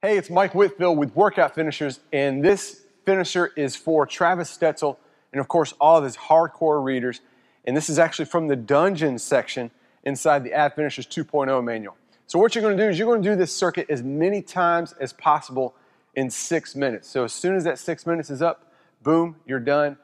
Hey, it's Mike Whitfield with Workout Finishers, and this finisher is for Travis Stoetzel and, of course, all of his hardcore readers. And this is actually from the dungeon section inside the Ab Finishers 2.0 manual. So, what you're going to do is you're going to do this circuit as many times as possible in six minutes. So, as soon as that six minutes is up, boom, you're done.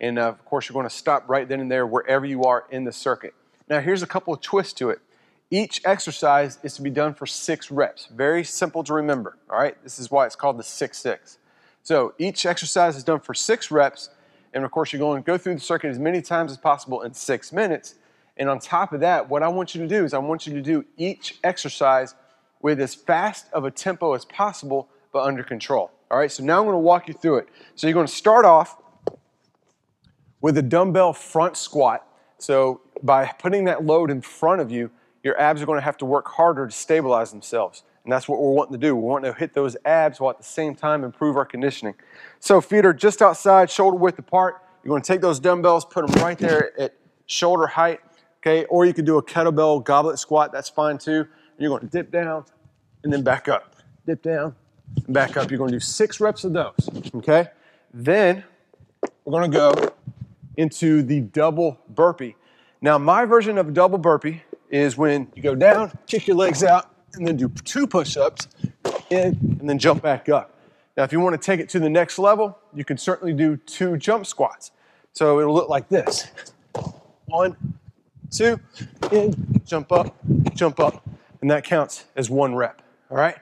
And uh, of course, you're going to stop right then and there wherever you are in the circuit. Now, here's a couple of twists to it. Each exercise is to be done for six reps. Very simple to remember, all right? This is why it's called the Sick 6. So each exercise is done for six reps, and of course, you're going to go through the circuit as many times as possible in six minutes. And on top of that, what I want you to do is I want you to do each exercise with as fast of a tempo as possible, but under control. All right, so now I'm going to walk you through it. So you're going to start off with a dumbbell front squat. So by putting that load in front of you, your abs are going to have to work harder to stabilize themselves. And that's what we're wanting to do. We're wanting to hit those abs while at the same time improve our conditioning. So feet are just outside, shoulder width apart. You're going to take those dumbbells, put them right there at shoulder height, okay? Or you could do a kettlebell goblet squat, that's fine too. You're going to dip down and then back up. Dip down and back up. You're going to do six reps of those, okay? Then we're going to go into the double burpee. Now, my version of double burpee is when you go down, kick your legs out, and then do two push ups in, and then jump back up. Now, if you want to take it to the next level, you can certainly do two jump squats. So it'll look like this one, two, in, jump up, jump up, and that counts as one rep. All right?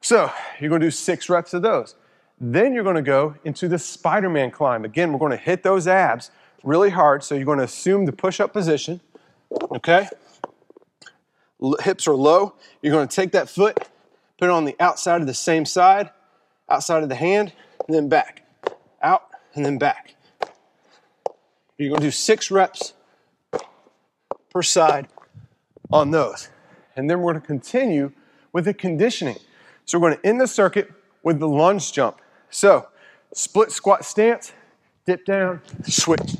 So you're going to do six reps of those. Then you're going to go into the Spider Man climb. Again, we're going to hit those abs really hard. So you're going to assume the push up position. Okay? Hips are low. You're going to take that foot, put it on the outside of the same side, outside of the hand, and then back. Out and then back. You're going to do six reps per side on those. And then we're going to continue with the conditioning. So we're going to end the circuit with the lunge jump. So split squat stance, dip down, switch.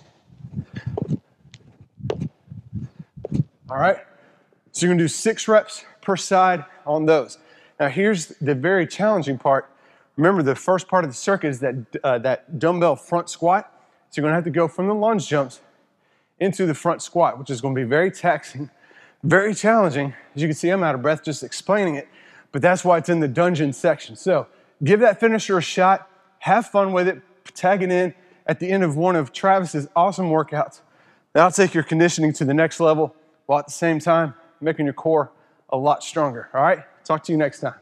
All right? So you're gonna do six reps per side on those. Now here's the very challenging part. Remember the first part of the circuit is that, uh, that dumbbell front squat. So you're gonna have to go from the lunge jumps into the front squat, which is gonna be very taxing, very challenging. As you can see, I'm out of breath just explaining it, but that's why it's in the dungeon section. So give that finisher a shot, have fun with it, tag it in at the end of one of Travis's awesome workouts. That'll take your conditioning to the next level while at the same time making your core a lot stronger. All right? Talk to you next time.